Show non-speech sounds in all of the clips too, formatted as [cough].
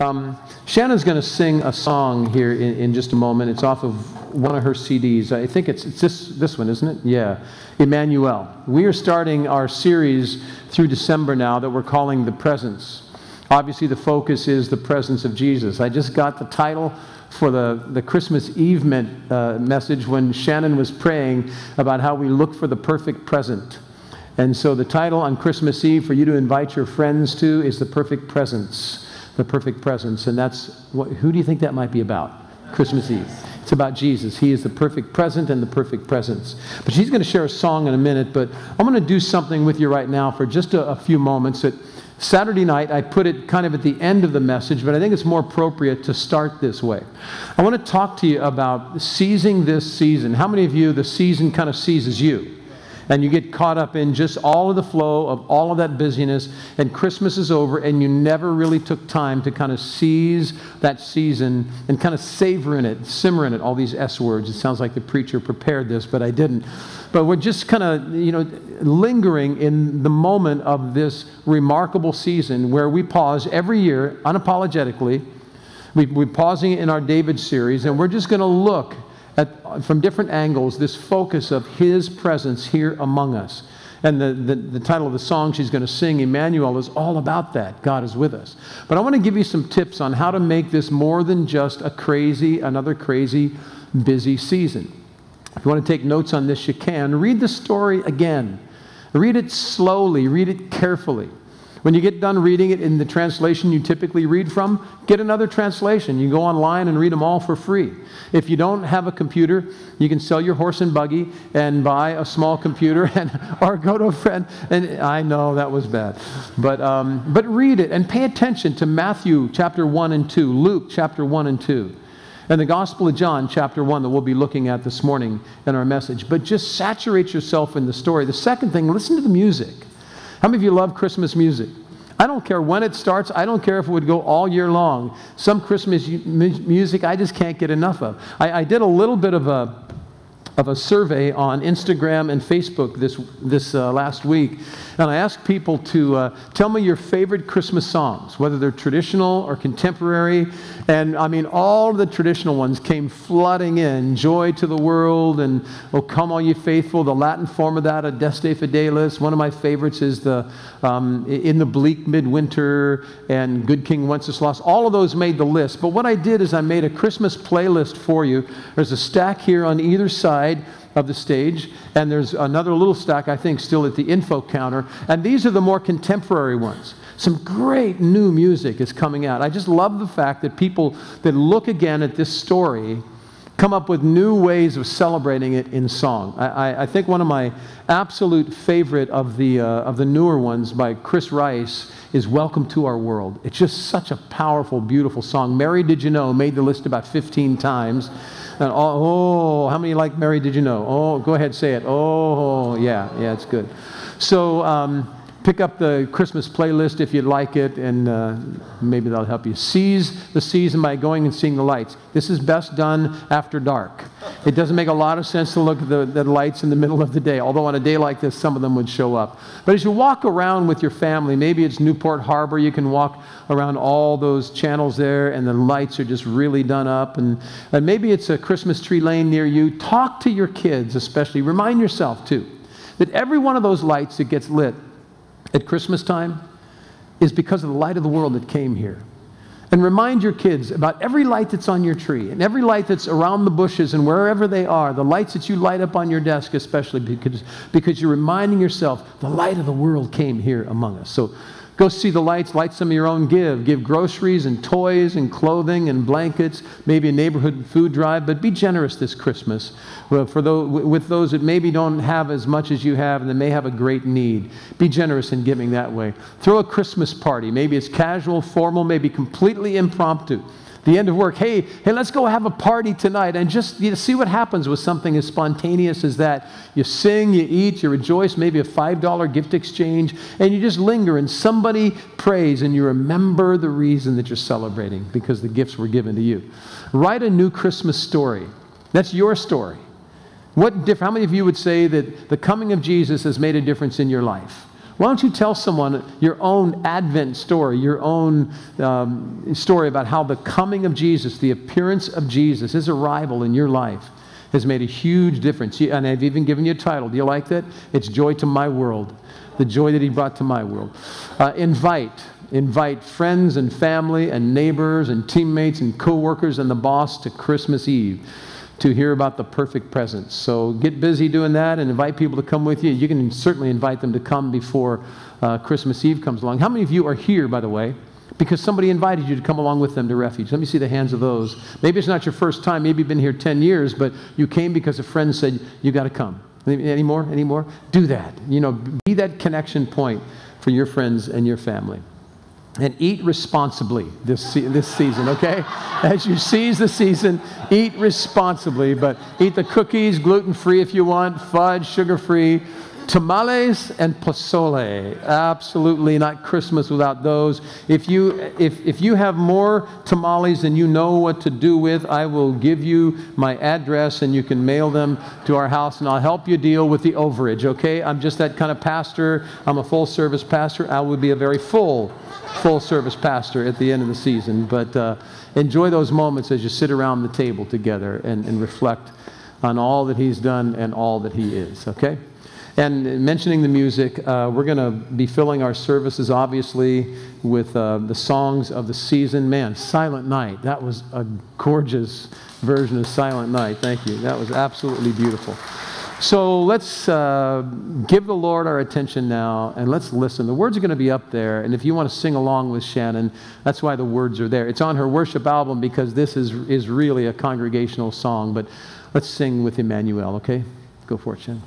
Um, Shannon's going to sing a song here in, in, just a moment. It's off of one of her CDs. I think it's, it's this, this one, isn't it? Yeah. Emmanuel. We are starting our series through December now that we're calling The Presence. Obviously, the focus is the presence of Jesus. I just got the title for the, the Christmas Eve meant, uh, message when Shannon was praying about how we look for the perfect present. And so the title on Christmas Eve for you to invite your friends to is The Perfect Presence the perfect presence. And that's what, who do you think that might be about? Christmas Eve. It's about Jesus. He is the perfect present and the perfect presence. But she's going to share a song in a minute, but I'm going to do something with you right now for just a, a few moments. That Saturday night, I put it kind of at the end of the message, but I think it's more appropriate to start this way. I want to talk to you about seizing this season. How many of you, the season kind of seizes you? And you get caught up in just all of the flow of all of that busyness, and Christmas is over, and you never really took time to kind of seize that season and kind of savor in it, simmer in it, all these S words. It sounds like the preacher prepared this, but I didn't. But we're just kind of, you know, lingering in the moment of this remarkable season where we pause every year unapologetically. We, we're pausing in our David series, and we're just going to look at, from different angles this focus of His presence here among us. And the, the, the, title of the song she's going to sing, Emmanuel, is all about that. God is with us. But I want to give you some tips on how to make this more than just a crazy, another crazy, busy season. If you want to take notes on this, you can. Read the story again. Read it slowly, read it carefully. When you get done reading it in the translation you typically read from, get another translation. You go online and read them all for free. If you don't have a computer, you can sell your horse and buggy and buy a small computer [laughs] and, or go to a friend. And I know that was bad. But, um, but read it and pay attention to Matthew chapter 1 and 2, Luke chapter 1 and 2 and the Gospel of John, chapter 1, that we'll be looking at this morning in our message. But just saturate yourself in the story. The second thing, listen to the music. How many of you love Christmas music? I don't care when it starts. I don't care if it would go all year long. Some Christmas music I just can't get enough of. I, I did a little bit of a of a survey on Instagram and Facebook this, this uh, last week. And I ask people to uh, tell me your favorite Christmas songs, whether they're traditional or contemporary. And I mean, all the traditional ones came flooding in Joy to the World and O Come All Ye Faithful, the Latin form of that, Adeste Fideles. One of my favorites is the um, In the Bleak Midwinter and Good King Wenceslas. All of those made the list. But what I did is I made a Christmas playlist for you. There's a stack here on either side of the stage, and there's another little stack, I think, still at the info counter. And these are the more contemporary ones. Some great new music is coming out. I just love the fact that people that look again at this story come up with new ways of celebrating it in song. I, I, I think one of my absolute favorite of the, uh, of the newer ones by Chris Rice is Welcome to Our World. It's just such a powerful, beautiful song. Mary Did You Know made the list about 15 times. And oh, how many like Mary Did You Know? Oh, go ahead, say it. Oh, yeah, yeah, it's good. So, um, pick up the Christmas playlist if you'd like it, and uh, maybe that'll help you. Seize the season by going and seeing the lights. This is best done after dark. It doesn't make a lot of sense to look at the, the lights in the middle of the day, although on a day like this, some of them would show up. But as you walk around with your family, maybe it's Newport Harbor, you can walk around all those channels there, and the lights are just really done up. And, and maybe it's a Christmas tree lane near you. Talk to your kids, especially. Remind yourself, too, that every one of those lights that gets lit at Christmas time is because of the light of the world that came here. And remind your kids about every light that's on your tree and every light that's around the bushes and wherever they are, the lights that you light up on your desk, especially because, because you're reminding yourself the light of the world came here among us. So Go see the lights, light some of your own give. Give groceries and toys and clothing and blankets, maybe a neighborhood food drive, but be generous this Christmas for those, with those that maybe don't have as much as you have and that may have a great need. Be generous in giving that way. Throw a Christmas party. Maybe it's casual, formal, maybe completely impromptu the end of work. Hey hey let's go have a party tonight and just you know, see what happens with something as spontaneous as that. You sing you eat you rejoice maybe a $5 gift exchange and you just linger and somebody prays and you remember the reason that you're celebrating because the gifts were given to you. Write a new christmas story. That's your story. What diff- how many of you would say that the coming of jesus has made a difference in your life Why don't you tell someone your own Advent story, your own um, story about how the coming of Jesus, the appearance of Jesus, his arrival in your life, has made a huge difference. And I've even given you a title. Do you like that? It's Joy to My World, the joy that he brought to my world. Uh, invite. Invite friends and family and neighbors and teammates and coworkers and the boss to Christmas Eve to hear about the perfect presents. So get busy doing that and invite people to come with you. You can certainly invite them to come before uh, Christmas Eve comes along. How many of you are here, by the way, because somebody invited you to come along with them to refuge? Let me see the hands of those. Maybe it's not your first time. Maybe you've been here 10 years, but you came because a friend said, you got to come. Any more? Any more? Do that. You know, be that connection point for your friends and your family and eat responsibly this, this season, okay? As you seize the season, eat responsibly, but eat the cookies, gluten free if you want, fudge, sugar free, tamales and pozole. Absolutely not Christmas without those. If you, if, if you have more tamales than you know what to do with, I will give you my address and you can mail them to our house and I'll help you deal with the overage, okay? I'm just that kind of pastor. I'm a full service pastor. I would be a very full full service pastor at the end of the season. But uh, enjoy those moments as you sit around the table together and, and reflect on all that he's done and all that he is, okay? And mentioning the music, uh, we're going to be filling our services, obviously, with uh, the songs of the season. Man, Silent Night. That was a gorgeous version of Silent Night. Thank you. That was absolutely beautiful. So let's uh, give the Lord our attention now and let's listen. The words are going to be up there, and if you want to sing along with Shannon, that's why the words are there. It's on her worship album because this is, is really a congregational song, but let's sing with Emmanuel, okay? Go for it, Shannon.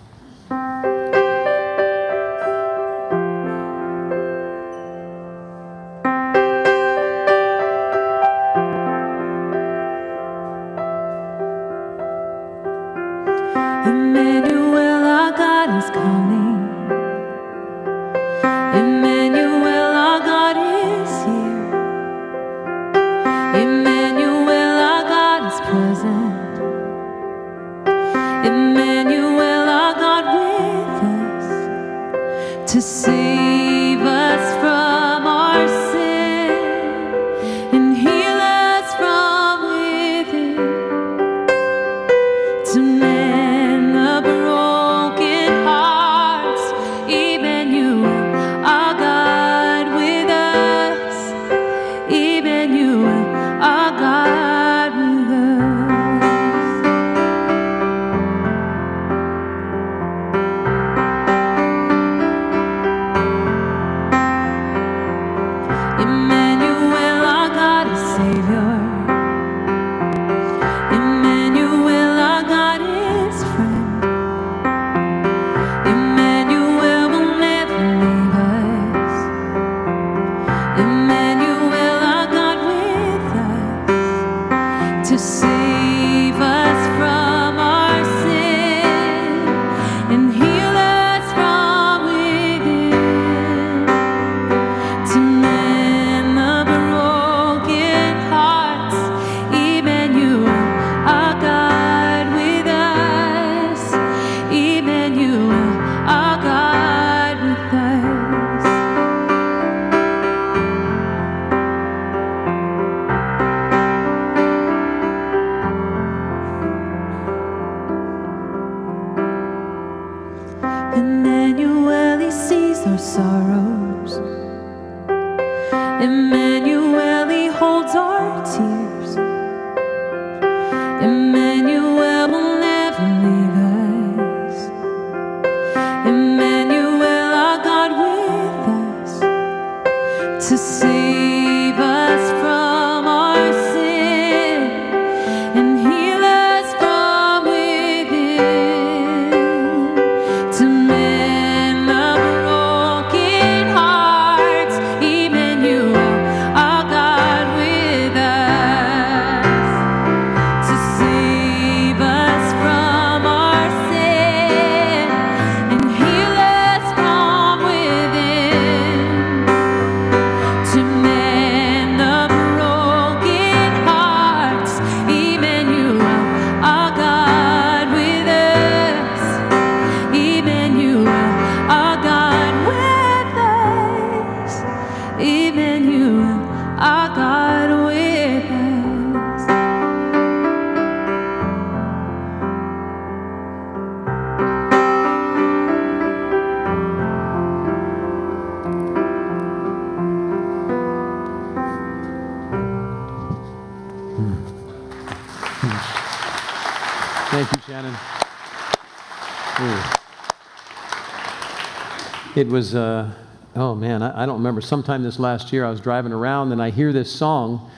Was, uh, oh man, I, I don't remember. Sometime this last year, I was driving around and I hear this song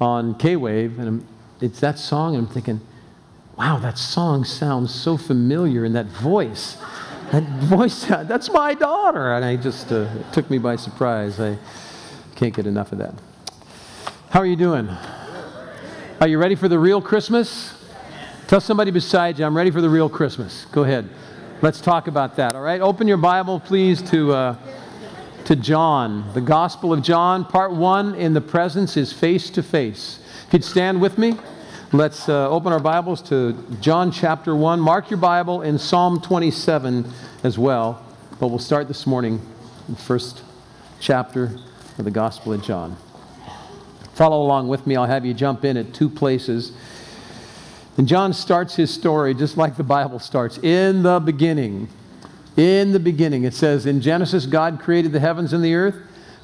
on K Wave, and I'm- it's that song, and I'm thinking, wow, that song sounds so familiar, and that voice, that voice, [laughs] that's my daughter. And I just, uh, took me by surprise. I can't get enough of that. How are you doing? Are you ready for the real Christmas? Tell somebody beside you, I'm ready for the real Christmas. Go ahead. Let's talk about that, all right? Open your Bible, please, to, uh, to John, the Gospel of John. Part one in the presence is face to face. If you'd stand with me, let's uh, open our Bibles to John chapter 1. Mark your Bible in Psalm 27 as well. But we'll start this morning in the first chapter of the Gospel of John. Follow along with me. I'll have you jump in at two places. And John starts his story just like the Bible starts in the beginning. In the beginning. It says, In Genesis, God created the heavens and the earth.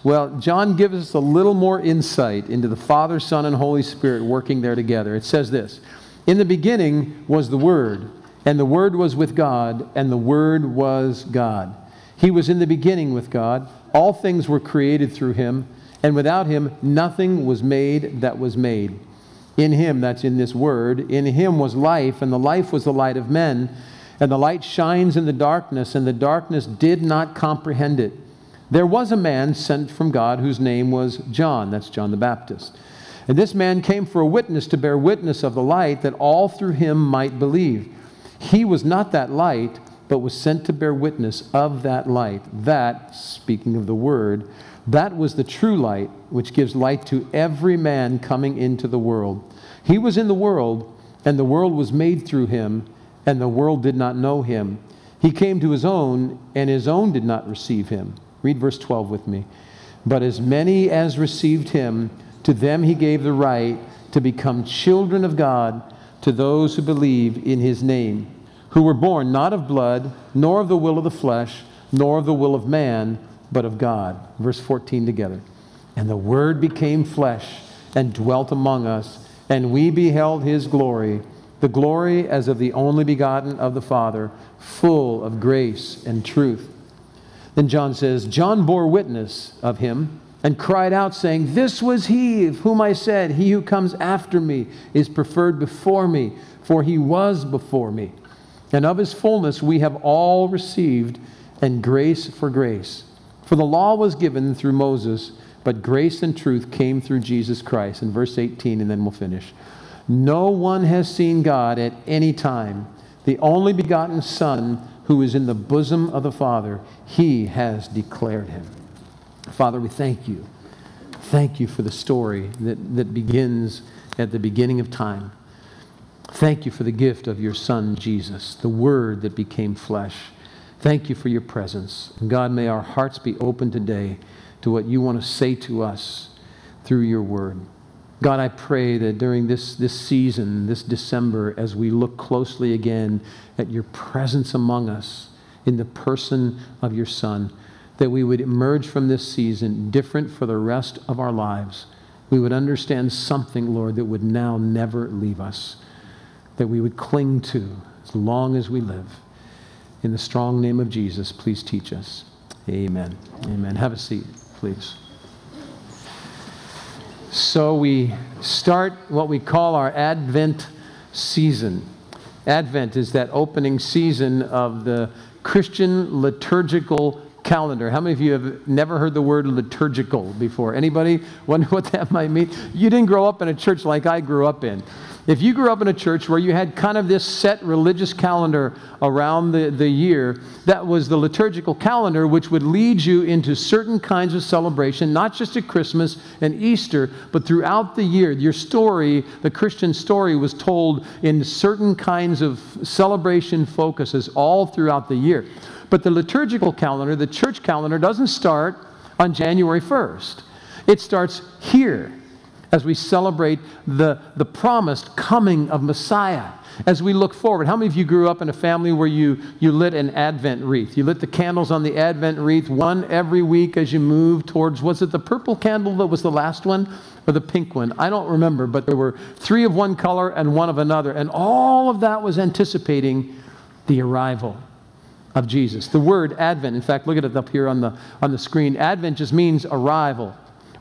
Well, John gives us a little more insight into the Father, Son, and Holy Spirit working there together. It says this In the beginning was the Word, and the Word was with God, and the Word was God. He was in the beginning with God. All things were created through him, and without him, nothing was made that was made. In him, that's in this word, in him was life, and the life was the light of men. And the light shines in the darkness, and the darkness did not comprehend it. There was a man sent from God whose name was John. That's John the Baptist. And this man came for a witness to bear witness of the light, that all through him might believe. He was not that light, but was sent to bear witness of that light. That, speaking of the word, that was the true light, which gives light to every man coming into the world. He was in the world, and the world was made through him, and the world did not know him. He came to his own, and his own did not receive him. Read verse 12 with me. But as many as received him, to them he gave the right to become children of God, to those who believe in his name, who were born not of blood, nor of the will of the flesh, nor of the will of man, but of God. Verse 14 together. And the Word became flesh and dwelt among us, and we beheld his glory, the glory as of the only begotten of the Father, full of grace and truth. Then John says, John bore witness of him and cried out, saying, This was he of whom I said, He who comes after me is preferred before me, for he was before me. And of his fullness we have all received, and grace for grace. For the law was given through Moses, but grace and truth came through Jesus Christ. In verse 18, and then we'll finish. No one has seen God at any time. The only begotten Son, who is in the bosom of the Father, he has declared him. Father, we thank you. Thank you for the story that, that begins at the beginning of time. Thank you for the gift of your Son, Jesus, the Word that became flesh. Thank you for your presence. God, may our hearts be open today to what you want to say to us through your Word. God, I pray that during this, this season, this December, as we look closely again at your presence among us in the person of your Son, that we would emerge from this season different for the rest of our lives. We would understand something, Lord, that would now never leave us, that we would cling to as long as we live. In the strong name of Jesus, please teach us. Amen. Amen. Have a seat, please. So we start what we call our Advent season. Advent is that opening season of the Christian liturgical calendar. How many of you have never heard the word liturgical before? Anybody [laughs] wonder what that might mean? You didn't grow up in a church like I grew up in. If you grew up in a church where you had kind of this set religious calendar around the, the year, that was the liturgical calendar, which would lead you into certain kinds of celebration, not just at Christmas and Easter, but throughout the year. Your story, the Christian story, was told in certain kinds of celebration focuses all throughout the year. But the liturgical calendar, the church calendar, doesn't start on January 1st. It starts here as we celebrate the, the promised coming of Messiah. As we look forward, how many of you grew up in a family where you, you lit an Advent wreath? You lit the candles on the Advent wreath, one every week as you move towards, was it the purple candle that was the last one or the pink one? I don't remember, but there were three of one color and one of another. And all of that was anticipating the arrival of Jesus. The word Advent, in fact, look at it up here on the, on the screen. Advent just means arrival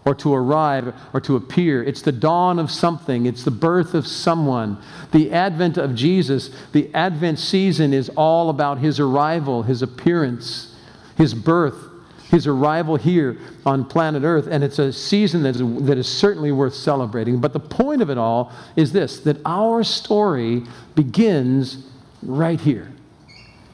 or to arrive or to appear. It's the dawn of something, it's the birth of someone. The advent of Jesus, the Advent season is all about his arrival, his appearance, his birth, his arrival here on planet Earth. And it's a season that is, that is certainly worth celebrating. But the point of it all is this that our story begins right here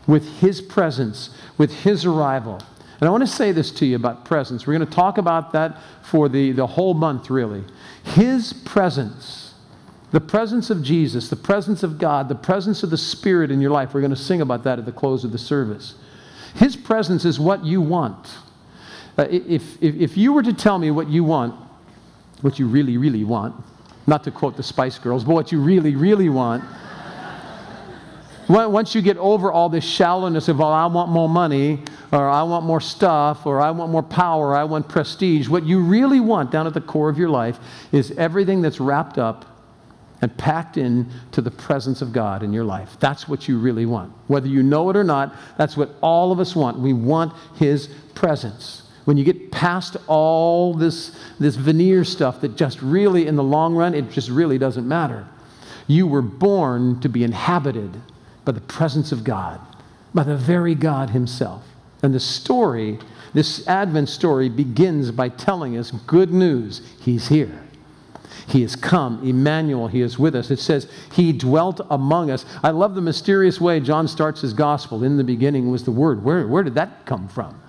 with his presence, with his arrival. And I want to say this to you about presence. We're going to talk about that for the, the whole month, really. His presence, the presence of Jesus, the presence of God, the presence of the Spirit in your life. We're going to sing about that at the close of the service. His presence is what you want. Uh, if, if, if you were to tell me what you want, what you really, really want, not to quote the Spice Girls, but what you really, really want, once you get over all this shallowness of, well, I want more money, or I want more stuff, or I want more power, or I want prestige, what you really want down at the core of your life is everything that's wrapped up and packed in to the presence of God in your life. That's what you really want. Whether you know it or not, that's what all of us want. We want His presence. When you get past all this, this veneer stuff that just really, in the long run, it just really doesn't matter. You were born to be inhabited by the presence of God, by the very God Himself. And the story, this Advent story, begins by telling us good news He's here. He has come. Emmanuel, He is with us. It says, He dwelt among us. I love the mysterious way John starts his gospel. In the beginning was the Word. Where, where did that come from?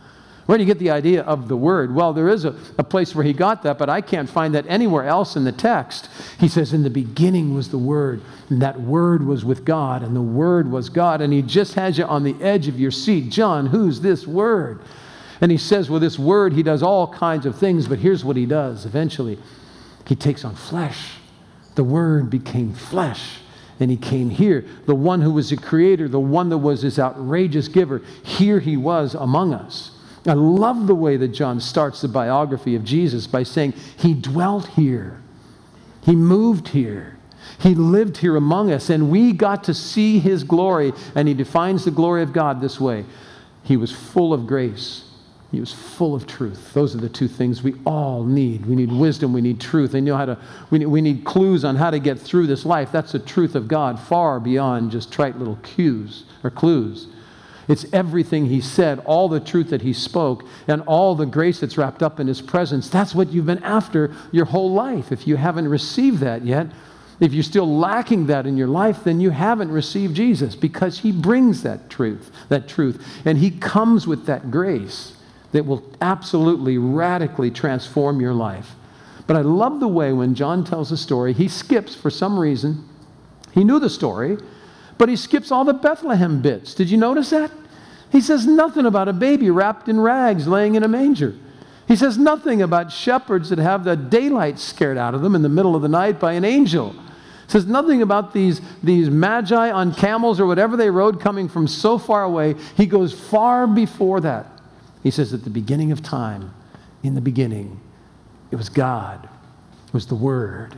Where do you get the idea of the word? Well, there is a, a place where he got that, but I can't find that anywhere else in the text. He says, In the beginning was the word, and that word was with God, and the word was God. And he just has you on the edge of your seat. John, who's this word? And he says, Well, this word, he does all kinds of things, but here's what he does. Eventually, he takes on flesh. The word became flesh and he came here. The one who was the creator, the one that was his outrageous giver, here he was among us. I love the way that John starts the biography of Jesus by saying, He dwelt here, He moved here, He lived here among us, and we got to see His glory. And He defines the glory of God this way He was full of grace. He was full of truth. Those are the two things we all need. We need wisdom, we need truth. And know how to, we need, we need clues on how to get through this life. That's the truth of God, far beyond just trite little cues or clues. It's everything he said, all the truth that he spoke, and all the grace that's wrapped up in his presence. That's what you've been after your whole life. If you haven't received that yet, if you're still lacking that in your life, then you haven't received Jesus because he brings that truth, that truth, and he comes with that grace that will absolutely radically transform your life. But I love the way when John tells a story, he skips for some reason. He knew the story, but he skips all the Bethlehem bits. Did you notice that? He says nothing about a baby wrapped in rags laying in a manger. He says nothing about shepherds that have the daylight scared out of them in the middle of the night by an angel. He says nothing about these, these magi on camels or whatever they rode coming from so far away. He goes far before that. He says, at the beginning of time, in the beginning, it was God, it was the Word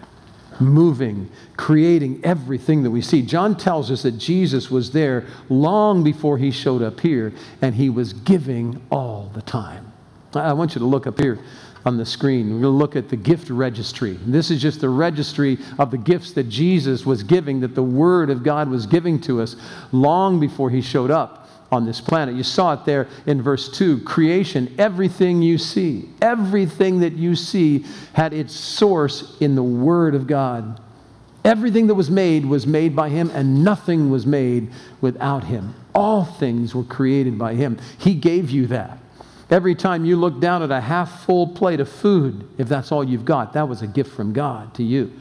moving, creating everything that we see. John tells us that Jesus was there long before he showed up here, and he was giving all the time. I want you to look up here on the screen. We're going to look at the gift registry. This is just the registry of the gifts that Jesus was giving, that the Word of God was giving to us long before he showed up on this planet. You saw it there in verse 2 creation, everything you see, everything that you see had its source in the Word of God. Everything that was made was made by Him, and nothing was made without Him. All things were created by Him. He gave you that. Every time you look down at a half full plate of food, if that's all you've got, that was a gift from God to you.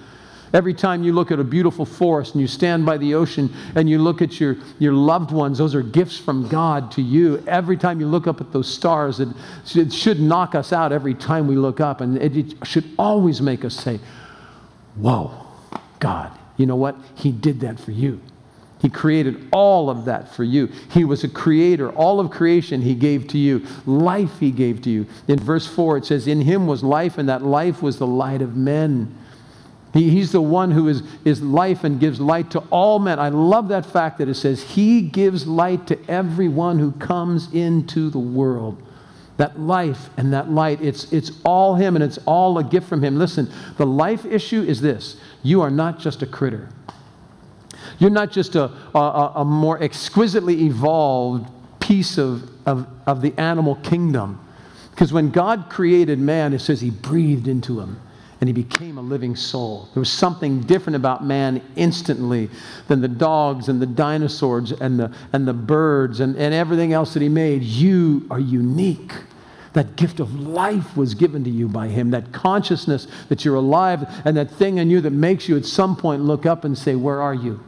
Every time you look at a beautiful forest and you stand by the ocean and you look at your, your loved ones, those are gifts from God to you. Every time you look up at those stars, it, it should knock us out every time we look up. And it, it should always make us say, Whoa, God, you know what? He did that for you. He created all of that for you. He was a creator. All of creation He gave to you. Life He gave to you. In verse 4, it says, In Him was life, and that life was the light of men. He, he's the one who is, is life and gives light to all men. I love that fact that it says, He gives light to everyone who comes into the world. That life and that light, it's, it's all Him and it's all a gift from Him. Listen, the life issue is this you are not just a critter. You're not just a, a, a more exquisitely evolved piece of, of, of the animal kingdom. Because when God created man, it says he breathed into him and he became a living soul. There was something different about man instantly than the dogs and the dinosaurs and the, and the birds and, and everything else that he made. You are unique. That gift of life was given to you by him, that consciousness that you're alive, and that thing in you that makes you at some point look up and say, Where are you?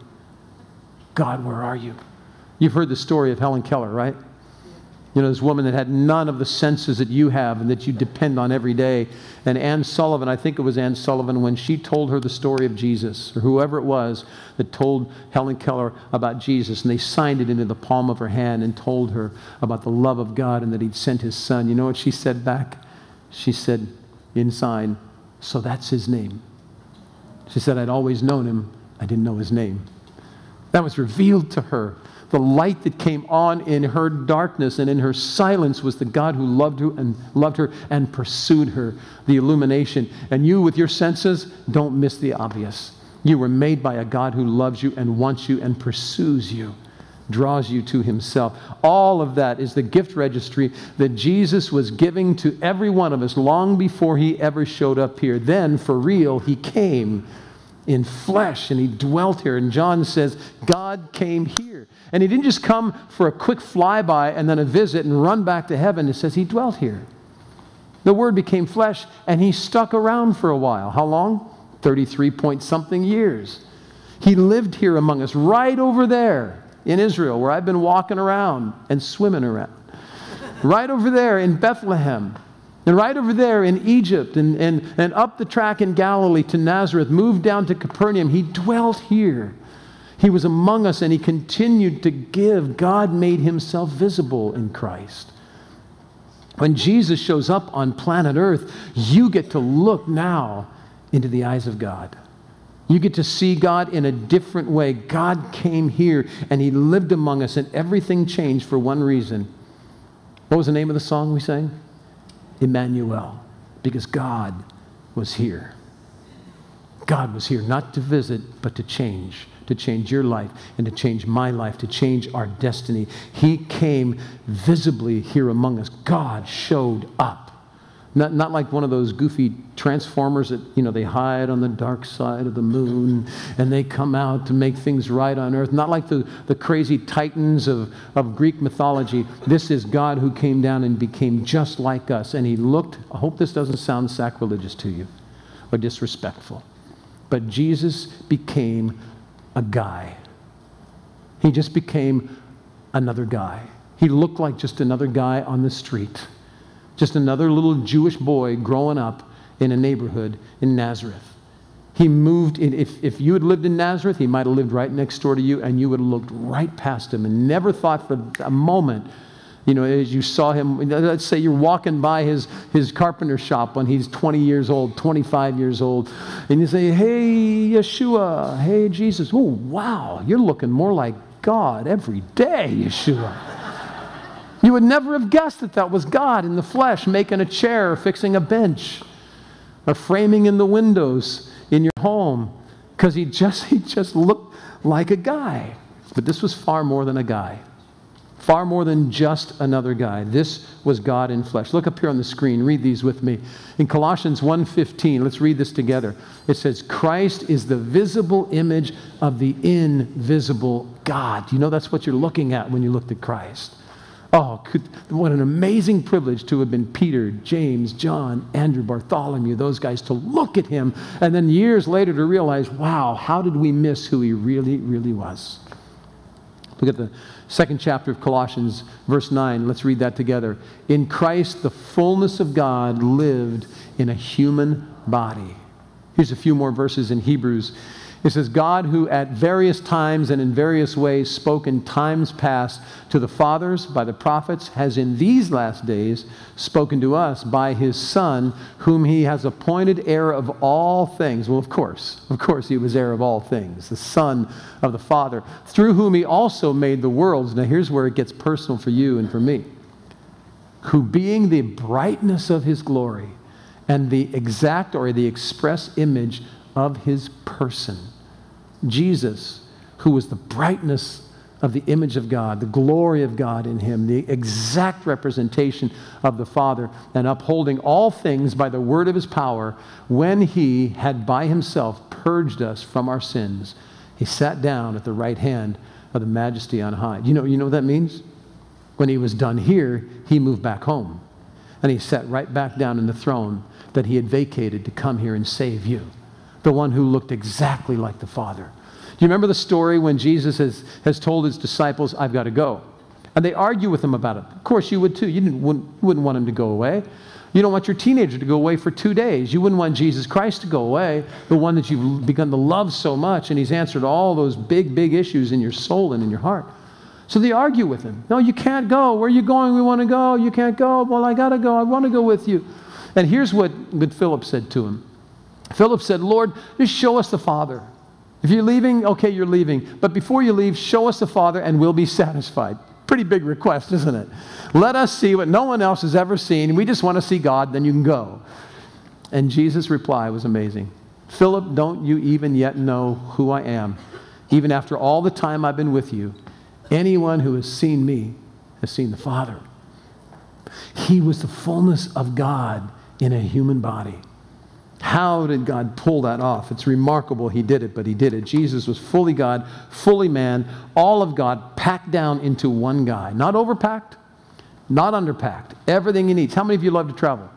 God, where are you? You've heard the story of Helen Keller, right? You know, this woman that had none of the senses that you have and that you depend on every day. And Anne Sullivan, I think it was Anne Sullivan, when she told her the story of Jesus, or whoever it was that told Helen Keller about Jesus, and they signed it into the palm of her hand and told her about the love of God and that He'd sent His Son. You know what she said back? She said, in sign, so that's His name. She said, I'd always known Him, I didn't know His name. That was revealed to her. The light that came on in her darkness and in her silence was the God who loved her and loved her and pursued her, the illumination. And you with your senses, don't miss the obvious. You were made by a God who loves you and wants you and pursues you, draws you to himself. All of that is the gift registry that Jesus was giving to every one of us long before he ever showed up here. Then, for real, he came in flesh and he dwelt here. And John says, God came here. And he didn't just come for a quick flyby and then a visit and run back to heaven. It says he dwelt here. The word became flesh and he stuck around for a while. How long? 33 point something years. He lived here among us, right over there in Israel, where I've been walking around and swimming around. right over there in Bethlehem. And right over there in Egypt and, and, and up the track in Galilee to Nazareth, moved down to Capernaum, he dwelt here. He was among us and he continued to give. God made himself visible in Christ. When Jesus shows up on planet Earth, you get to look now into the eyes of God. You get to see God in a different way. God came here and he lived among us, and everything changed for one reason. What was the name of the song we sang? Emmanuel, because God was here. God was here not to visit, but to change, to change your life and to change my life, to change our destiny. He came visibly here among us. God showed up. Not, not like one of those goofy transformers that, you know, they hide on the dark side of the moon and they come out to make things right on earth. Not like the, the crazy titans of, of Greek mythology. This is God who came down and became just like us. And he looked, I hope this doesn't sound sacrilegious to you or disrespectful, but Jesus became a guy. He just became another guy. He looked like just another guy on the street just another little Jewish boy growing up in a neighborhood in Nazareth. He moved, in, if, if you had lived in Nazareth, he might have lived right next door to you, and you would have looked right past him and never thought for a moment, you know, as you saw him. Let's say you're walking by his, his carpenter shop when he's 20 years old, 25 years old, and you say, Hey, Yeshua, hey, Jesus. Oh, wow, you're looking more like God every day, Yeshua. You would never have guessed that that was God in the flesh making a chair, fixing a bench, or framing in the windows in your home because he just, [laughs] he just looked like a guy. But this was far more than a guy. Far more than just another guy. This was God in flesh. Look up here on the screen. Read these with me. In Colossians 1:15, let's read this together. It says, "Christ is the visible image of the invisible God." You know that's what you're looking at when you looked at Christ. Oh, could, what an amazing privilege to have been Peter, James, John, Andrew, Bartholomew, those guys, to look at him and then years later to realize, wow, how did we miss who he really, really was? Look at the second chapter of Colossians, verse 9. Let's read that together. In Christ, the fullness of God lived in a human body. Here's a few more verses in Hebrews. It says, God, who at various times and in various ways spoke in times past to the fathers by the prophets, has in these last days spoken to us by his Son, whom he has appointed heir of all things. Well, of course, of course, he was heir of all things, the Son of the Father, through whom he also made the worlds. Now, here's where it gets personal for you and for me. Who, being the brightness of his glory and the exact or the express image of his person. Jesus, who was the brightness of the image of God, the glory of God in him, the exact representation of the Father, and upholding all things by the word of his power, when he had by himself purged us from our sins, he sat down at the right hand of the majesty on high. You know, you know what that means? When he was done here, he moved back home. And he sat right back down in the throne that he had vacated to come here and save you the one who looked exactly like the Father. Do you remember the story when Jesus has, has told his disciples, I've got to go? And they argue with him about it. Of course, you would too. You didn't, wouldn't, wouldn't want him to go away. You don't want your teenager to go away for two days. You wouldn't want Jesus Christ to go away, the one that you've begun to love so much, and he's answered all those big, big issues in your soul and in your heart. So they argue with him. No, you can't go. Where are you going? We want to go. You can't go. Well, I got to go. I want to go with you. And here's what, Philip said to him Philip said, Lord, just show us the Father. If you're leaving, okay, you're leaving. But before you leave, show us the Father and we'll be satisfied. Pretty big request, isn't it? Let us see what no one else has ever seen. We just want to see God, then you can go. And Jesus' reply was amazing. Philip, don't you even yet know who I am? Even after all the time I've been with you, anyone who has seen me has seen the Father. He was the fullness of God in a human body. How did God pull that off? It's remarkable he did it, but he did it. Jesus was fully God, fully man, all of God packed down into one guy. Not overpacked, not underpacked. Everything he needs. How many of you love to travel?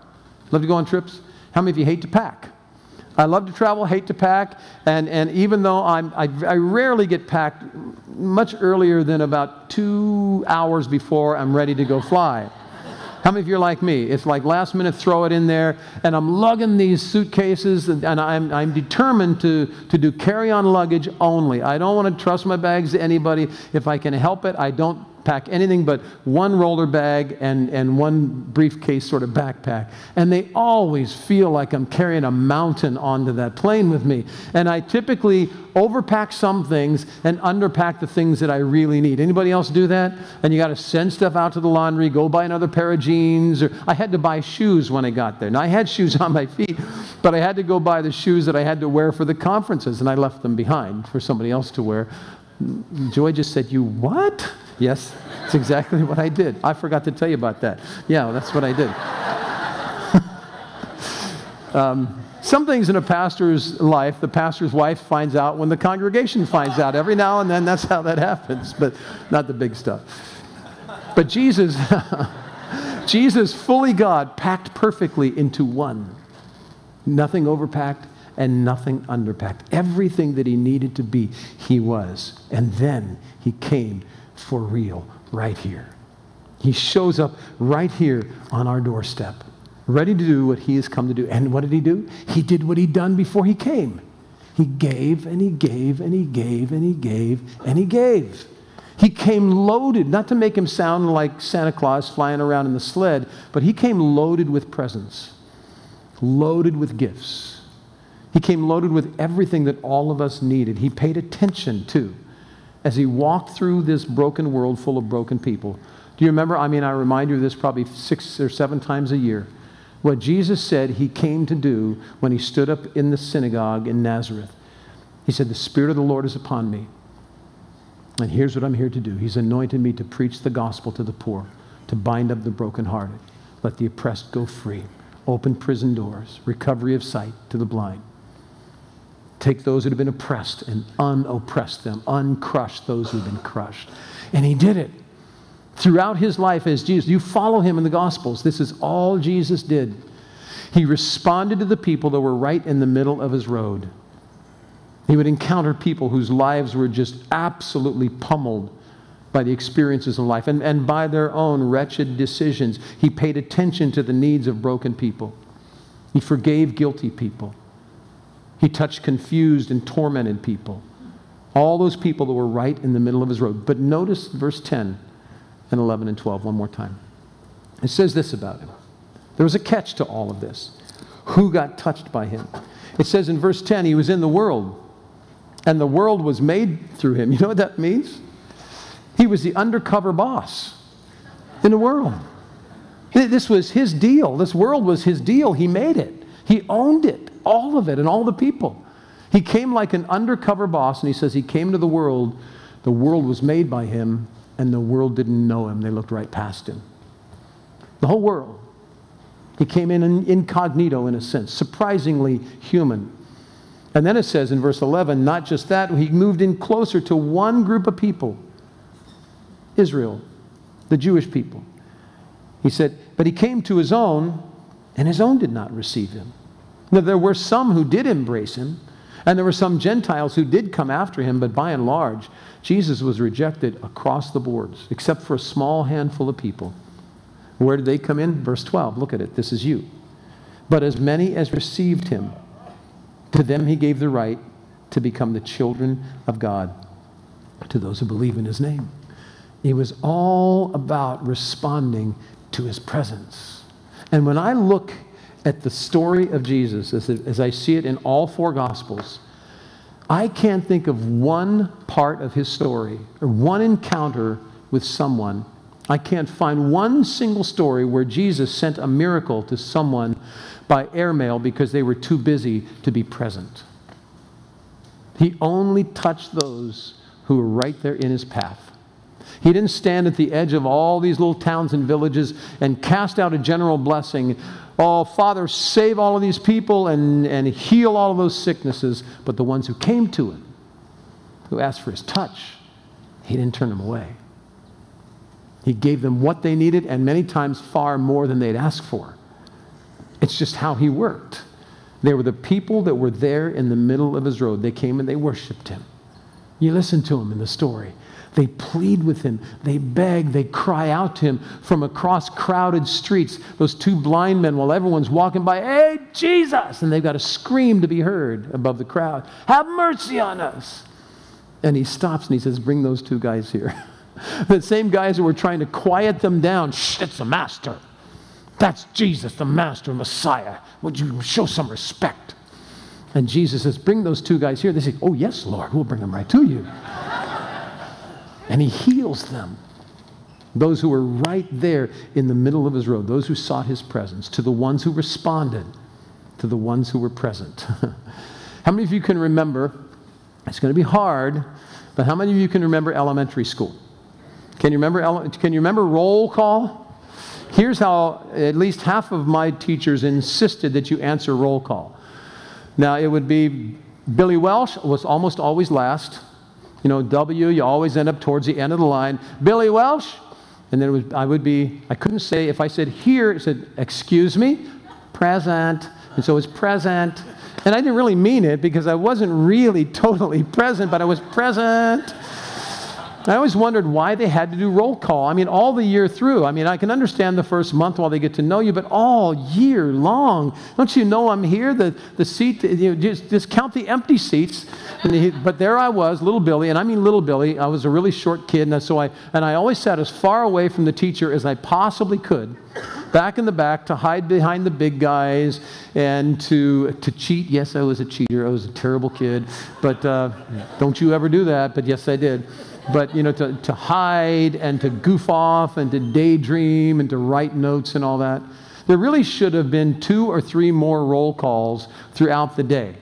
Love to go on trips? How many of you hate to pack? I love to travel, hate to pack, and, and even though I'm, I, I rarely get packed much earlier than about two hours before I'm ready to go fly. How many of you are like me? It's like last minute, throw it in there, and I'm lugging these suitcases, and, and I'm, I'm determined to, to do carry on luggage only. I don't want to trust my bags to anybody. If I can help it, I don't pack anything but one roller bag and, and one briefcase sort of backpack. And they always feel like I'm carrying a mountain onto that plane with me. And I typically overpack some things and underpack the things that I really need. Anybody else do that? And you got to send stuff out to the laundry, go buy another pair of jeans. Or I had to buy shoes when I got there. Now I had shoes on my feet, but I had to go buy the shoes that I had to wear for the conferences, and I left them behind for somebody else to wear. Joy just said, You what? Yes, that's exactly what I did. I forgot to tell you about that. Yeah, that's what I did. [laughs] um, some things in a pastor's life, the pastor's wife finds out when the congregation finds out. Every now and then, that's how that happens, but not the big stuff. But Jesus, [laughs] Jesus, fully God, packed perfectly into one. Nothing overpacked and nothing underpacked. Everything that he needed to be, he was. And then he came for real right here. He shows up right here on our doorstep, ready to do what he has come to do. And what did he do? He did what he'd done before he came. He gave and he gave and he gave and he gave and he gave. He came loaded, not to make him sound like Santa Claus flying around in the sled, but he came loaded with presents, loaded with gifts. He came loaded with everything that all of us needed. He paid attention to as he walked through this broken world full of broken people. Do you remember? I mean, I remind you of this probably six or seven times a year. What Jesus said he came to do when he stood up in the synagogue in Nazareth. He said, The Spirit of the Lord is upon me. And here's what I'm here to do He's anointed me to preach the gospel to the poor, to bind up the brokenhearted, let the oppressed go free, open prison doors, recovery of sight to the blind take those that have been oppressed and unoppress them, uncrush those who've been crushed. And he did it. throughout his life as Jesus. You follow him in the Gospels. This is all Jesus did. He responded to the people that were right in the middle of his road. He would encounter people whose lives were just absolutely pummeled by the experiences of life and, and by their own wretched decisions. He paid attention to the needs of broken people. He forgave guilty people. He touched confused and tormented people. All those people that were right in the middle of his road. But notice verse 10 and 11 and 12 one more time. It says this about him. There was a catch to all of this. Who got touched by him? It says in verse 10 he was in the world, and the world was made through him. You know what that means? He was the undercover boss in the world. This was his deal. This world was his deal. He made it, he owned it, all of it, and all the people. He came like an undercover boss, and he says he came to the world. The world was made by him, and the world didn't know him. They looked right past him. The whole world. He came in incognito, in a sense, surprisingly human. And then it says in verse 11, not just that, he moved in closer to one group of people Israel, the Jewish people. He said, but he came to his own, and his own did not receive him. Now, there were some who did embrace him, and there were some Gentiles who did come after him, but by and large, Jesus was rejected across the boards, except for a small handful of people. Where did they come in? Verse 12. Look at it. This is you. But as many as received him, to them he gave the right to become the children of God, to those who believe in his name. It was all about responding to his presence. And when I look at the story of Jesus as, as I see it in all four Gospels, I can't think of one part of his story or one encounter with someone. I can't find one single story where Jesus sent a miracle to someone by airmail because they were too busy to be present. He only touched those who were right there in his path. He didn't stand at the edge of all these little towns and villages and cast out a general blessing. Oh, Father, save all of these people and, and heal all of those sicknesses. But the ones who came to him, who asked for his touch, he didn't turn them away. He gave them what they needed and many times far more than they'd asked for. It's just how he worked. They were the people that were there in the middle of his road. They came and they worshiped him. You listen to him in the story. They plead with him. They beg. They cry out to him from across crowded streets. Those two blind men, while everyone's walking by, hey, Jesus! And they've got to scream to be heard above the crowd. Have mercy on us. And he stops and he says, Bring those two guys here. [laughs] the same guys who were trying to quiet them down. Shh, it's the master. That's Jesus, the master, Messiah. Would you show some respect? And Jesus says, Bring those two guys here. They say, Oh, yes, Lord, we'll bring them right to you and he heals them. Those who were right there in the middle of his road, those who sought his presence, to the ones who responded, to the ones who were present. [laughs] how many of you can remember? It's going to be hard, but how many of you can remember elementary school? Can you remember, can you remember roll call? Here's how at least half of my teachers insisted that you answer roll call. Now, it would be Billy Welsh was almost always last. You know, W, you always end up towards the end of the line. Billy Welsh, and then was, I would be, I couldn't say, if I said here, it said, excuse me, present. And so it was present. And I didn't really mean it because I wasn't really [laughs] totally present, but I was present. I always wondered why they had to do roll call. I mean, all the year through. I mean, I can understand the first month while they get to know you, but all year long. Don't you know I'm here? The, the seat, you know, just, just count the empty seats. He, but there I was, little Billy, and I mean little Billy. I was a really short kid, and so I, and I always sat as far away from the teacher as I possibly could, back in the back to hide behind the big guys and to, to cheat. Yes, I was a cheater. I was a terrible kid, but uh, don't you ever do that, but yes, I did but you know, to, to hide and to goof off and to daydream and to write notes and all that. There really should have been two or three more roll calls throughout the day.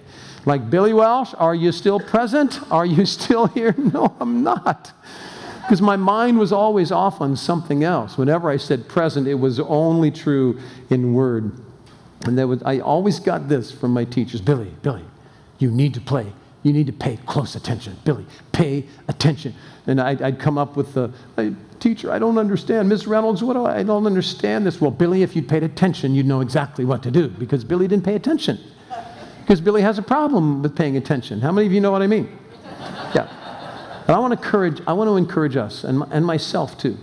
Like, Billy Welsh, are you still present? Are you still here? [laughs] No, I'm not. Because my mind was always off on something else. Whenever I said present, it was only true in word. And was, I always got this from my teachers Billy, Billy, you need to play You need to pay close attention. Billy, pay attention. And I'd, I'd come up with the, teacher, I don't understand. Miss Reynolds, what do I, I don't understand this. Well, Billy, if you'd paid attention, you'd know exactly what to do because Billy didn't pay attention. Because Billy has a problem with paying attention. How many of you know what I mean? Yeah. And I want to encourage, I want to encourage us and, and myself too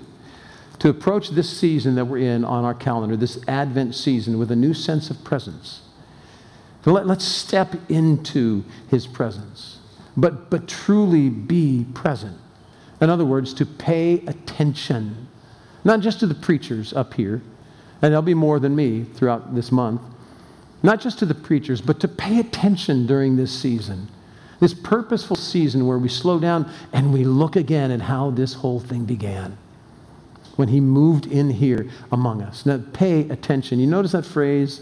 to approach this season that we're in on our calendar, this Advent season, with a new sense of presence. So let, let's step into his presence, but, but truly be present. In other words, to pay attention, not just to the preachers up here, and there'll be more than me throughout this month, not just to the preachers, but to pay attention during this season, this purposeful season where we slow down and we look again at how this whole thing began when he moved in here among us. Now, pay attention. You notice that phrase?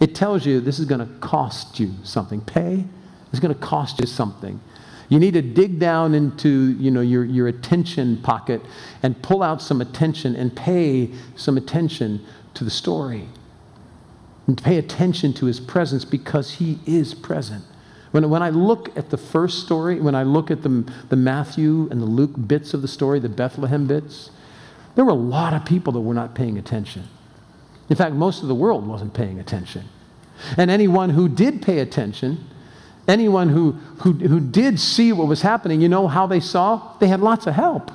It tells you this is going to cost you something. Pay is going to cost you something. You need to dig down into you know, your, your attention pocket and pull out some attention and pay some attention to the story. And pay attention to his presence because he is present. When, when I look at the first story, when I look at the, the Matthew and the Luke bits of the story, the Bethlehem bits, there were a lot of people that were not paying attention. In fact, most of the world wasn't paying attention. And anyone who did pay attention, anyone who, who, who did see what was happening, you know how they saw? They had lots of help.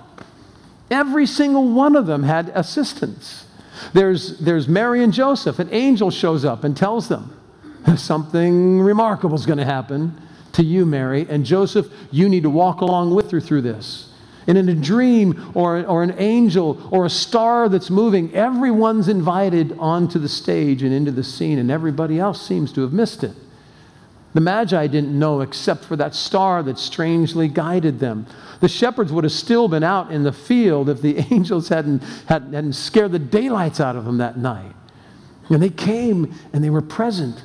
Every single one of them had assistance. There's, there's Mary and Joseph. An angel shows up and tells them [laughs] something remarkable is going to happen to you, Mary. And Joseph, you need to walk along with her through this. And in a dream or, or an angel or a star that's moving, everyone's invited onto the stage and into the scene, and everybody else seems to have missed it. The Magi didn't know except for that star that strangely guided them. The shepherds would have still been out in the field if the [laughs] angels hadn't, hadn't, hadn't scared the daylights out of them that night. And they came and they were present.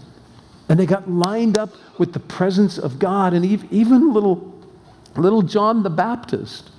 And they got lined up with the presence of God. And even little, little John the Baptist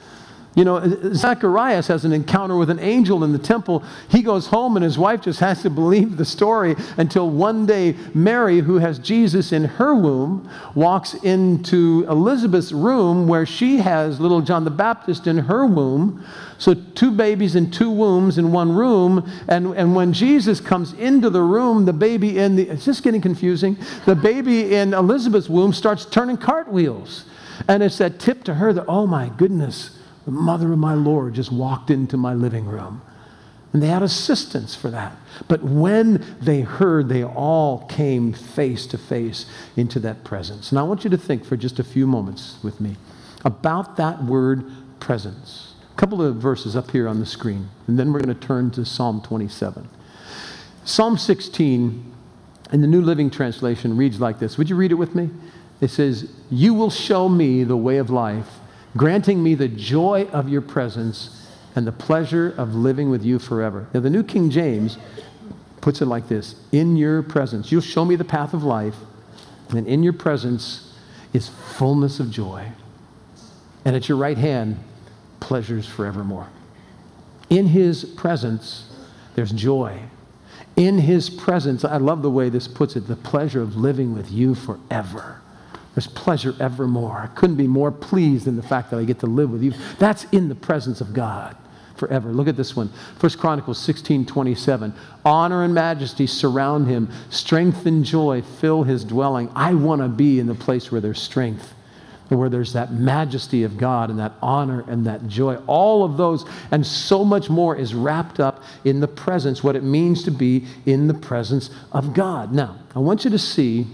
you know, Zacharias has an encounter with an angel in the temple. He goes home, and his wife just has to believe the story until one day Mary, who has Jesus in her womb, walks into Elizabeth's room where she has little John the Baptist in her womb. So, two babies in two wombs in one room. And, and when Jesus comes into the room, the baby in the, it's just getting confusing. The baby in Elizabeth's womb starts turning cartwheels. And it's that tip to her that, oh my goodness, the mother of my Lord just walked into my living room. And they had assistance for that. But when they heard, they all came face to face into that presence. And I want you to think for just a few moments with me about that word presence. A couple of verses up here on the screen, and then we're going to turn to Psalm 27. Psalm 16 in the New Living Translation reads like this. Would you read it with me? It says, You will show me the way of life granting me the joy of your presence and the pleasure of living with you forever. Now, the New King James puts it like this In your presence, you'll show me the path of life, and in your presence is fullness of joy. And at your right hand, pleasures forevermore. In his presence, there's joy. In his presence, I love the way this puts it the pleasure of living with you forever. There's pleasure evermore. I couldn't be more pleased in the fact that I get to live with you. That's in the presence of God forever. Look at this one. First Chronicles 16, 27. Honor and majesty surround him. Strength and joy fill his dwelling. I want to be in the place where there's strength, where there's that majesty of God and that honor and that joy. All of those and so much more is wrapped up in the presence, what it means to be in the presence of God. Now, I want you to see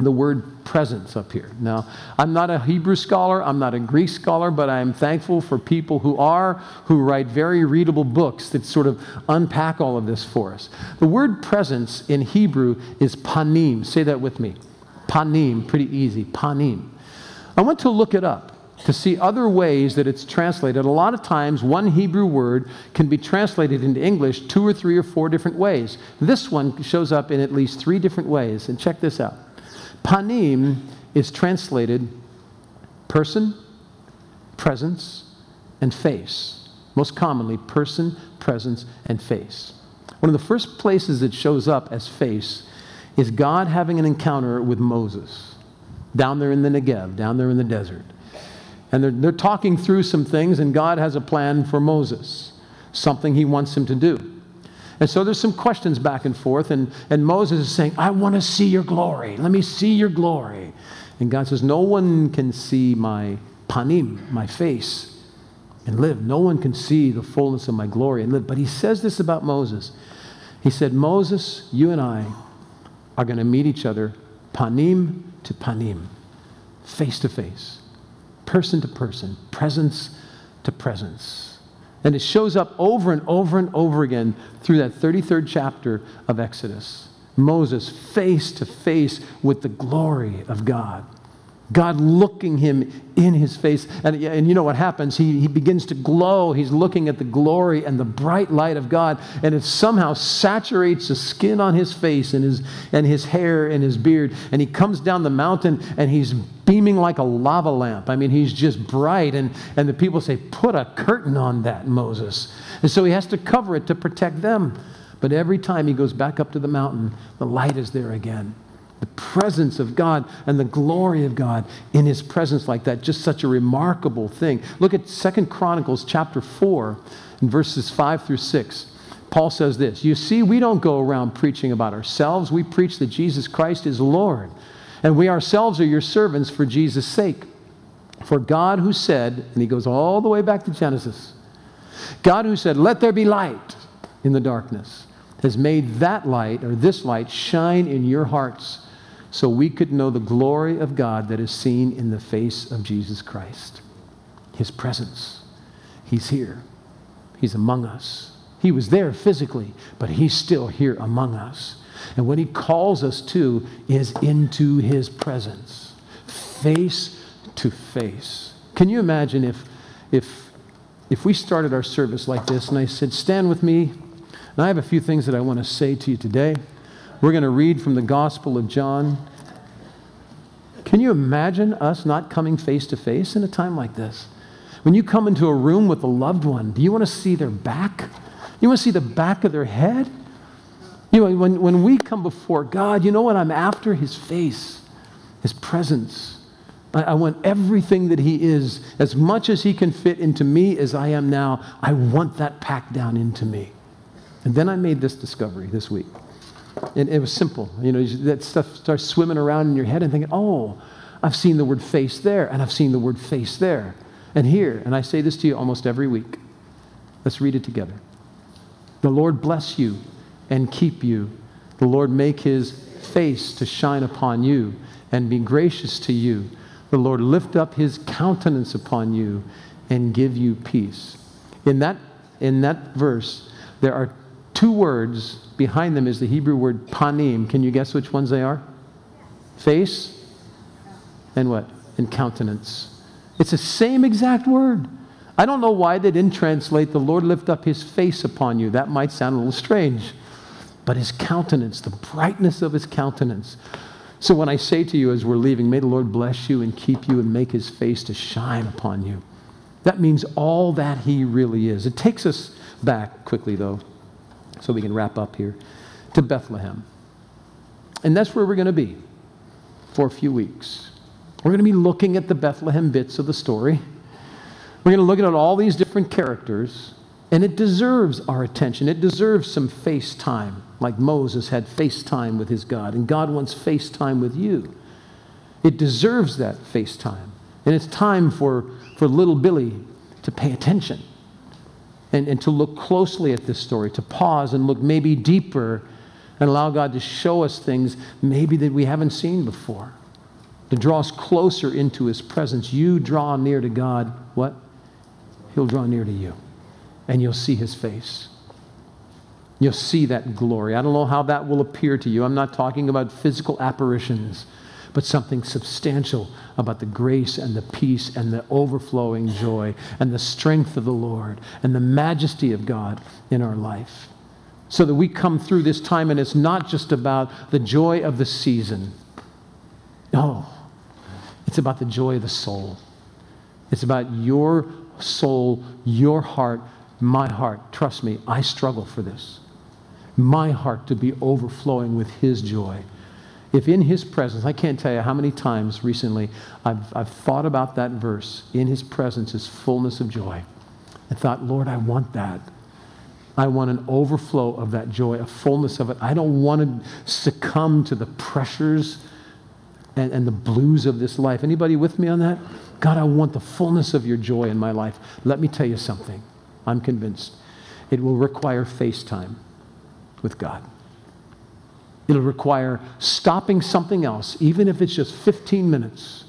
the word presence up here. Now, I'm not a Hebrew scholar, I'm not a Greek scholar, but I'm thankful for people who are, who write very readable books that sort of unpack all of this for us. The word presence in Hebrew is panim. Say that with me. Panim, pretty easy. Panim. I want to look it up to see other ways that it's translated. A lot of times, one Hebrew word can be translated into English two or three or four different ways. This one shows up in at least three different ways. And check this out Panim is translated person, presence, and face. Most commonly, person, presence, and face. One of the first places it shows up as face is God having an encounter with Moses. down there in the Negev, down there in the desert. And they're, they're talking through some things, and God has a plan for Moses, something he wants him to do. And so there's some questions back and forth, and, and Moses is saying, I want to see your glory. Let me see your glory. And God says, No one can see my panim, my face, and live. No one can see the fullness of my glory and live. But he says this about Moses. He said, Moses, you and I are going to meet each other panim to panim, face to face, person to person, presence to presence. And it shows up over and over and over again through that 33rd chapter of Exodus. Moses face to face with the glory of God. God looking him in his face. And, and you know what happens? He, he begins to glow. He's looking at the glory and the bright light of God, and it somehow saturates the skin on his face and his, and his hair and his beard. And he comes down the mountain and he's beaming like a lava lamp. I mean, he's just bright. And, and the people say, Put a curtain on that, Moses. And so he has to cover it to protect them. But every time he goes back up to the mountain, the light is there again the presence of God and the glory of God in his presence like that. Just such a remarkable thing. Look at Second Chronicles chapter 4 and verses 5 through 6. Paul says this You see, we don't go around preaching about ourselves. We preach that Jesus Christ is Lord. And we ourselves are your servants for Jesus' sake. For God who said, and he goes all the way back to Genesis, God who said, Let there be light in the darkness, has made that light or this light shine in your hearts so we could know the glory of God that is seen in the face of Jesus Christ. His presence. He's here, He's among us. He was there physically, but He's still here among us. And what He calls us to is into His presence, face to face. Can you imagine if, if, if we started our service like this and I said, Stand with me, and I have a few things that I want to say to you today. We're going to read from the Gospel of John. Can you imagine us not coming face to face in a time like this? When you come into a room with a loved one, do you want to see their back? You want to see the back of their head? You know, when, when we come before God, you know what I'm after? His face, His presence. I, I want everything that He is, as much as He can fit into me as I am now, I want that packed down into me. And then I made this discovery this week. And it was simple. You know, that stuff starts swimming around in your head and thinking, oh, I've seen the word face there, and I've seen the word face there, and here. And I say this to you almost every week. Let's read it together. The Lord bless you and keep you. The Lord make his face to shine upon you and be gracious to you. The Lord lift up his countenance upon you and give you peace. In that, in that verse, there are two words behind them is the Hebrew word panim. Can you guess which ones they are? Face and what? And countenance. It's the same exact word. I don't know why they didn't translate the Lord lift up his face upon you. That might sound a little strange. But his countenance, the brightness of his countenance. So when I say to you as we're leaving, may the Lord bless you and keep you and make his face to shine upon you. That means all that he really is. It takes us back quickly, though, so we can wrap up here, to Bethlehem. And that's where we're going to be for a few weeks. We're going to be looking at the Bethlehem bits of the story. We're going to look at all these different characters, and it deserves our attention. It deserves some face time, like Moses had face time with his God, and God wants face time with you. It deserves that face time. And it's time for, for little Billy to pay attention and, and to look closely at this story, to pause and look maybe deeper and allow God to show us things maybe that we haven't seen before, to draw us closer into His presence. You draw near to God, what? He'll draw near to you, and you'll see His face. You'll see that glory. I don't know how that will appear to you. I'm not talking about physical apparitions but something substantial about the grace and the peace and the overflowing joy and the strength of the Lord and the majesty of God in our life. So that we come through this time and it's not just about the joy of the season. No, it's about the joy of the soul. It's about your soul, your heart, my heart. Trust me, I struggle for this. My heart to be overflowing with His joy If in his presence, I can't tell you how many times recently I've, I've thought about that verse, in his presence is fullness of joy. I thought, Lord, I want that. I want an overflow of that joy, a fullness of it. I don't want to succumb to the pressures and, and the blues of this life. Anybody with me on that? God, I want the fullness of your joy in my life. Let me tell you something. I'm convinced. It will require FaceTime with God. It'll require stopping something else, even if it's just 15 minutes,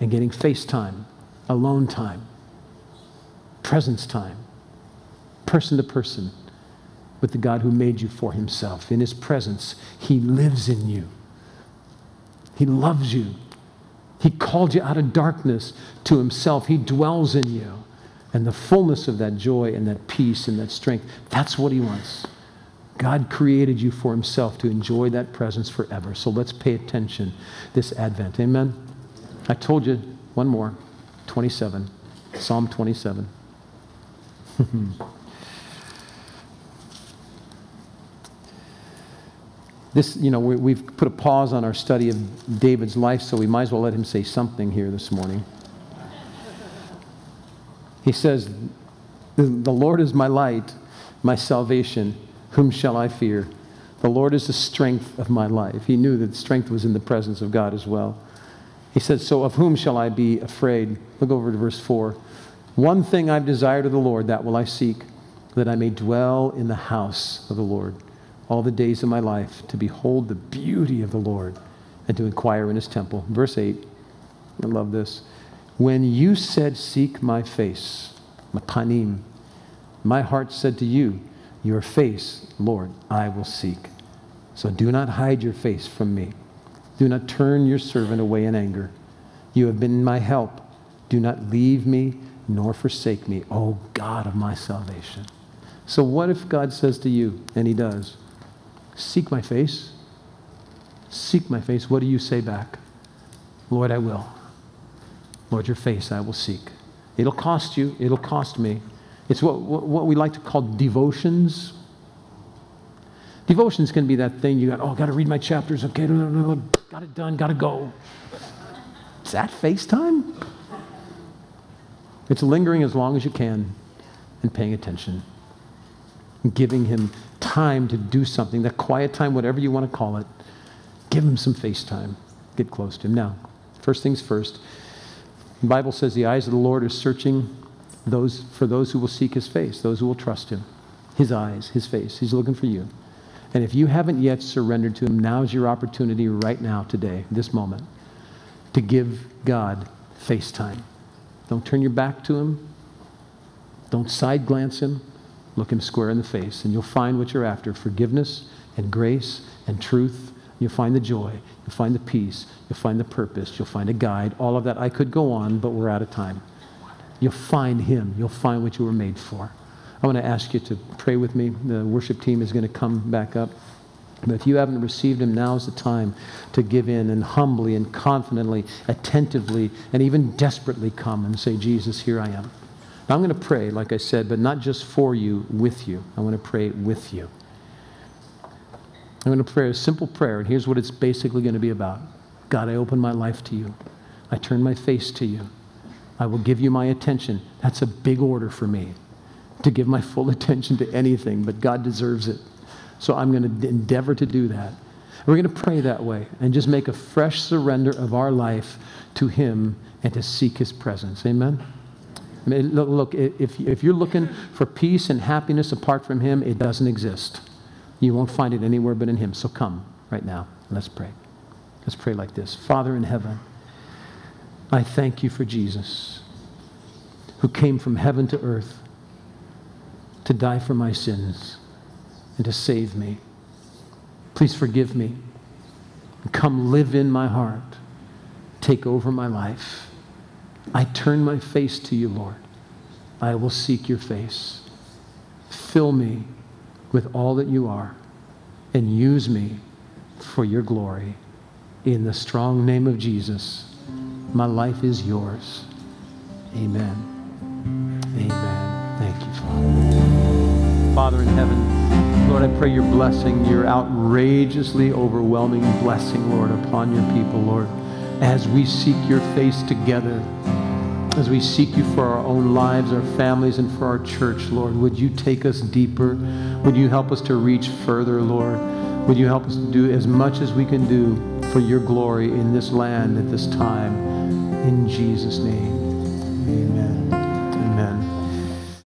and getting FaceTime, alone time, presence time, person to person with the God who made you for himself. In his presence, he lives in you. He loves you. He called you out of darkness to himself. He dwells in you. And the fullness of that joy and that peace and that strength, that's what he wants. God created you for himself to enjoy that presence forever. So let's pay attention this Advent. Amen. I told you one more 27, Psalm 27. [laughs] this, you know, we, have put a pause on our study of David's life, so we might as well let him say something here this morning. He says, The Lord is my light, my salvation. Whom shall I fear? The Lord is the strength of my life. He knew that strength was in the presence of God as well. He said, So of whom shall I be afraid? Look over to verse 4. One thing I've desired of the Lord, that will I seek, that I may dwell in the house of the Lord all the days of my life, to behold the beauty of the Lord and to inquire in his temple. Verse 8, I love this. When you said, Seek my face, my panim, my heart said to you, your face, Lord, I will seek. So do not hide your face from me. Do not turn your servant away in anger. You have been my help. Do not leave me nor forsake me, O God of my salvation. So, what if God says to you, and He does, Seek my face? Seek my face. What do you say back? Lord, I will. Lord, your face I will seek. It'll cost you, it'll cost me. It's what, what we like to call devotions. Devotions can be that thing you got, oh, got to read my chapters. Okay, got it done, got to go. Is that FaceTime? It's lingering as long as you can and paying attention. And giving him time to do something, that quiet time, whatever you want to call it. Give him some FaceTime. Get close to him. Now, first things first. The Bible says the eyes of the Lord are searching those, for those who will seek his face, those who will trust him. His eyes, his face. He's looking for you. And if you haven't yet surrendered to him, now's your opportunity right now, today, this moment, to give God face time. Don't turn your back to him. Don't side glance him. Look him square in the face, and you'll find what you're after forgiveness and grace and truth. You'll find the joy. You'll find the peace. You'll find the purpose. You'll find a guide. All of that. I could go on, but we're out of time. You'll find Him. You'll find what you were made for. I want to ask you to pray with me. The worship team is going to come back up. But if you haven't received Him, now is the time to give in and humbly and confidently, attentively, and even desperately come and say, Jesus, here I am. Now, I'm going to pray, like I said, but not just for you, with you. I want to pray with you. I'm going to pray a simple prayer, and here's what it's basically going to be about God, I open my life to you. I turn my face to you. I will give you my attention. That's a big order for me to give my full [laughs] attention to anything, but God deserves it. So I'm going to endeavor to do that. We're going to pray that way and just make a fresh surrender of our life to Him and to seek His presence. Amen? I mean, look, look if, if you're looking for peace and happiness apart from Him, it doesn't exist. You won't find it anywhere but in Him. So come right now. Let's pray. Let's pray like this Father in heaven, I thank you for Jesus, who came from heaven to earth to die for my sins and to save me. Please forgive me. Come live in my heart. Take over my life. I turn my face to you, Lord. I will seek your face. Fill me with all that you are and use me for your glory. In the strong name of Jesus, my life is yours. Amen. Amen. Thank you, Father. Father in heaven, Lord, I pray your blessing, your outrageously overwhelming blessing, Lord, upon your people, Lord, as we seek your face together, as we seek you for our own lives, our families, and for our church, Lord. Would you take us deeper? Would you help us to reach further, Lord? Would you help us to do as much as we can do for your glory in this land at this time? In Jesus' name, amen. Amen.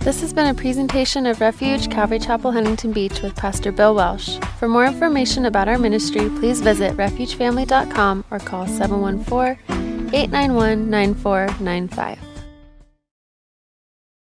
This has been a presentation of Refuge Calvary Chapel Huntington Beach with Pastor Bill Welsh. For more information about our ministry, please visit refugefamily.com or call 714 891 9495.